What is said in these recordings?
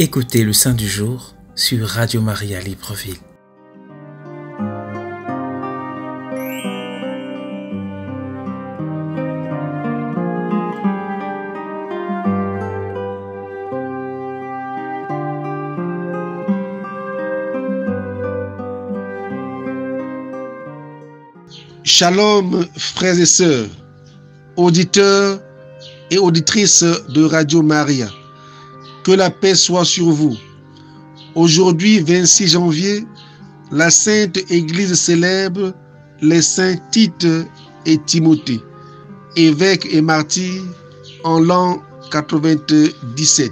Écoutez le Saint du jour sur Radio Maria Libreville. Shalom, frères et sœurs, auditeurs et auditrices de Radio Maria. Que la paix soit sur vous. Aujourd'hui, 26 janvier, la Sainte Église célèbre les saints Tite et Timothée, évêques et martyrs en l'an 97.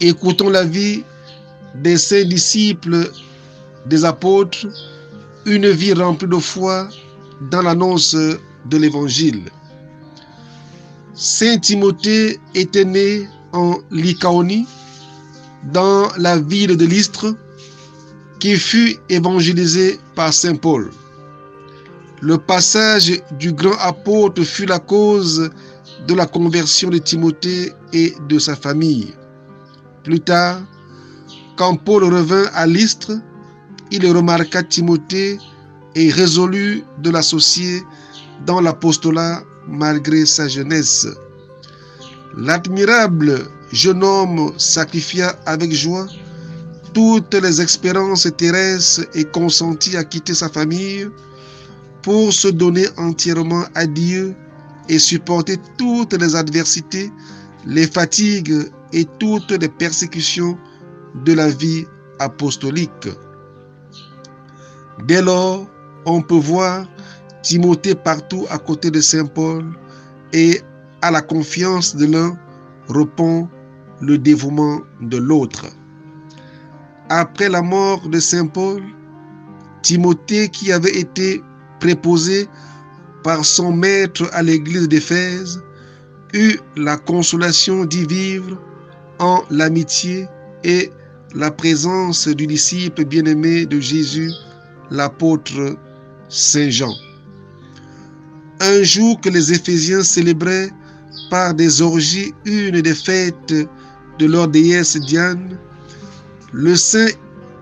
Écoutons la vie des saints disciples des apôtres, une vie remplie de foi dans l'annonce de l'Évangile. Saint Timothée était né en Lycaonie, dans la ville de Lystre, qui fut évangélisée par Saint Paul. Le passage du grand apôtre fut la cause de la conversion de Timothée et de sa famille. Plus tard, quand Paul revint à Lystre, il remarqua Timothée et résolut de l'associer dans l'apostolat malgré sa jeunesse. L'admirable jeune homme sacrifia avec joie toutes les expériences terrestres et consentit à quitter sa famille pour se donner entièrement à Dieu et supporter toutes les adversités, les fatigues et toutes les persécutions de la vie apostolique. Dès lors, on peut voir Timothée partout à côté de Saint Paul et la confiance de l'un répond le dévouement de l'autre. Après la mort de Saint Paul, Timothée, qui avait été préposé par son maître à l'église d'Éphèse, eut la consolation d'y vivre en l'amitié et la présence du disciple bien-aimé de Jésus, l'apôtre Saint Jean. Un jour que les Éphésiens célébraient par des orgies une des fêtes de leur déesse Diane, le saint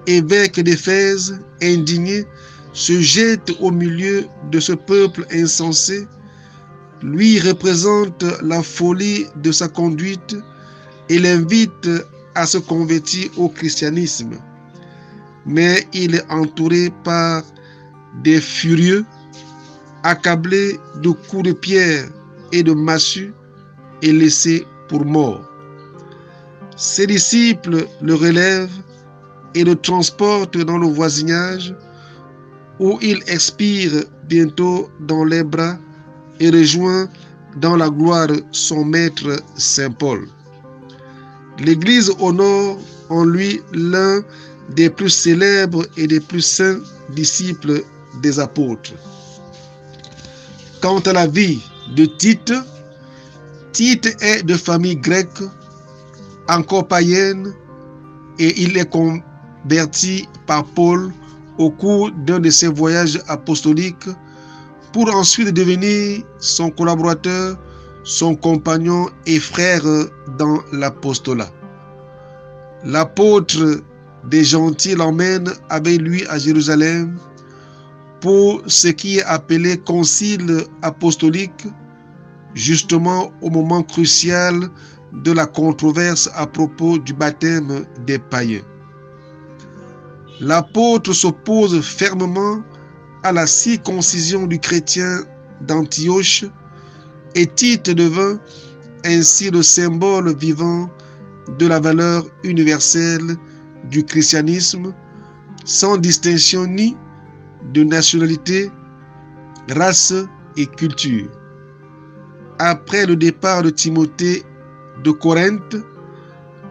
évêque d'Éphèse, indigné, se jette au milieu de ce peuple insensé, lui représente la folie de sa conduite et l'invite à se convertir au christianisme. Mais il est entouré par des furieux, accablé de coups de pierre et de massues et laissé pour mort. Ses disciples le relèvent et le transportent dans le voisinage où il expire bientôt dans les bras et rejoint dans la gloire son maître Saint Paul. L'Église honore en lui l'un des plus célèbres et des plus saints disciples des apôtres. Quant à la vie de Tite, Tite est de famille grecque, encore païenne, et il est converti par Paul au cours d'un de ses voyages apostoliques pour ensuite devenir son collaborateur, son compagnon et frère dans l'apostolat. L'apôtre des gentils l'emmène avec lui à Jérusalem pour ce qui est appelé concile apostolique, justement au moment crucial de la controverse à propos du baptême des païens. L'apôtre s'oppose fermement à la circoncision du chrétien d'Antioche et Tite devint ainsi le symbole vivant de la valeur universelle du christianisme sans distinction ni de nationalité, race et culture. Après le départ de Timothée de Corinthe,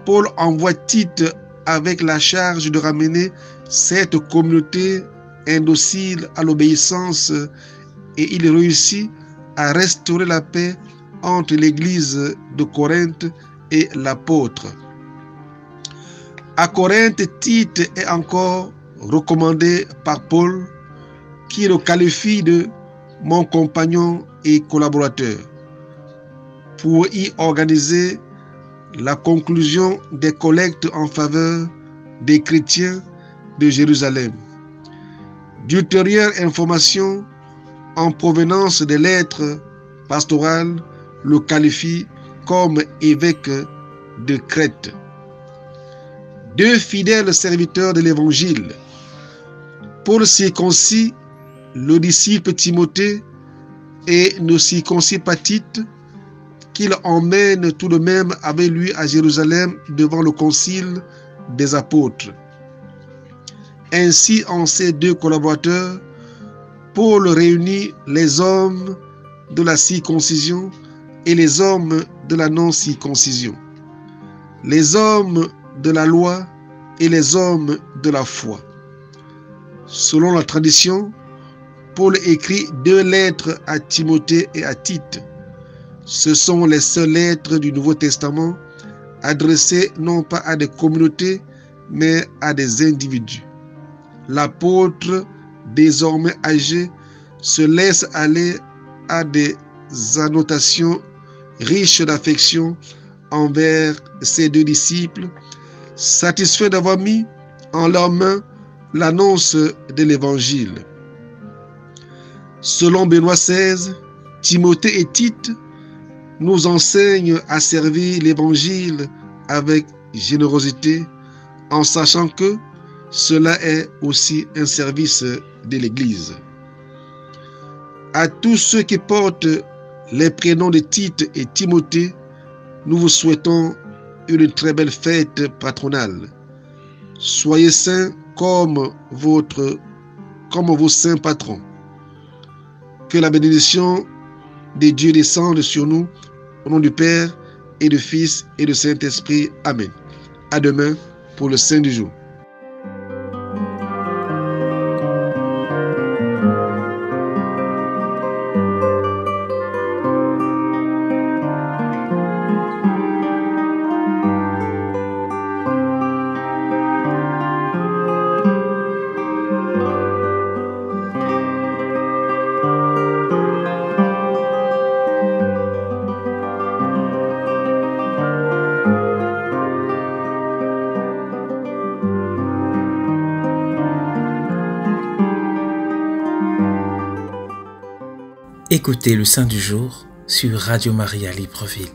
Paul envoie Tite avec la charge de ramener cette communauté indocile à l'obéissance et il réussit à restaurer la paix entre l'église de Corinthe et l'apôtre. À Corinthe, Tite est encore recommandé par Paul qui le qualifie de mon compagnon et collaborateur pour y organiser la conclusion des collectes en faveur des chrétiens de Jérusalem. D'ultérieures informations en provenance des lettres pastorales le qualifient comme évêque de Crète. Deux fidèles serviteurs de l'Évangile, Paul circoncis, le disciple Timothée, et ne circoncis pas Tite, qu'il emmène tout de même avec lui à Jérusalem devant le concile des apôtres. Ainsi, en ces deux collaborateurs, Paul réunit les hommes de la circoncision et les hommes de la non-circoncision, les hommes de la loi et les hommes de la foi. Selon la tradition, Paul écrit deux lettres à Timothée et à Tite. Ce sont les seules lettres du Nouveau Testament adressées non pas à des communautés, mais à des individus. L'apôtre, désormais âgé, se laisse aller à des annotations riches d'affection envers ses deux disciples, satisfait d'avoir mis en leurs mains l'annonce de l'Évangile. Selon Benoît XVI, Timothée et Tite nous enseignent à servir l'Évangile avec générosité en sachant que cela est aussi un service de l'Église. À tous ceux qui portent les prénoms de Tite et Timothée, nous vous souhaitons une très belle fête patronale. Soyez saints comme votre comme vos saints patrons. Que la bénédiction de Dieu descende sur nous au nom du Père et du Fils et du Saint-Esprit. Amen. À demain pour le Saint du jour. Écoutez le Saint du jour sur Radio Maria Libreville.